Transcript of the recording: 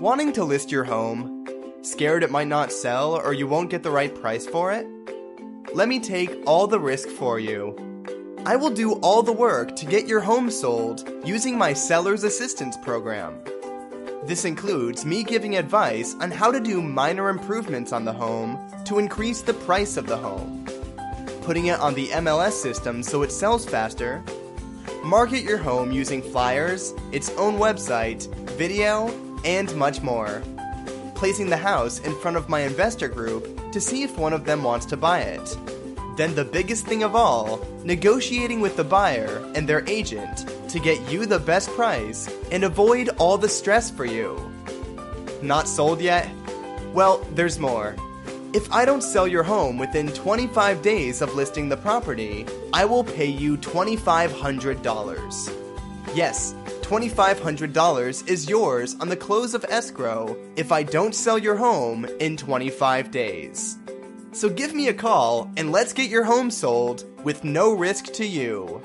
Wanting to list your home? Scared it might not sell or you won't get the right price for it? Let me take all the risk for you. I will do all the work to get your home sold using my Seller's Assistance program. This includes me giving advice on how to do minor improvements on the home to increase the price of the home, putting it on the MLS system so it sells faster, market your home using flyers, its own website, video, and much more, placing the house in front of my investor group to see if one of them wants to buy it. Then, the biggest thing of all, negotiating with the buyer and their agent to get you the best price and avoid all the stress for you. Not sold yet? Well, there's more. If I don't sell your home within 25 days of listing the property, I will pay you $2,500. Yes, $2,500 is yours on the close of escrow if I don't sell your home in 25 days. So give me a call and let's get your home sold with no risk to you.